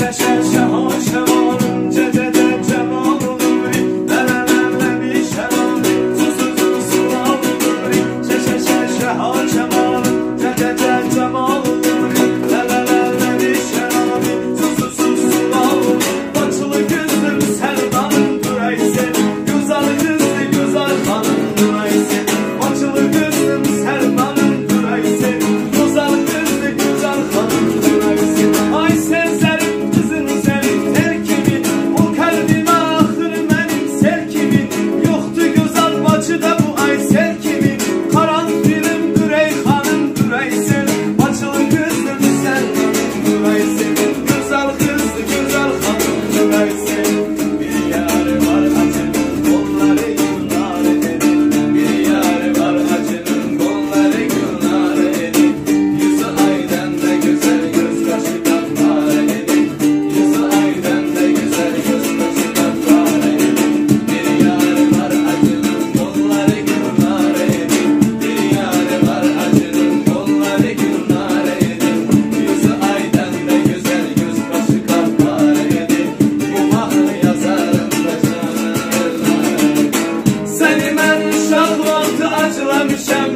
Session, session, session, sun.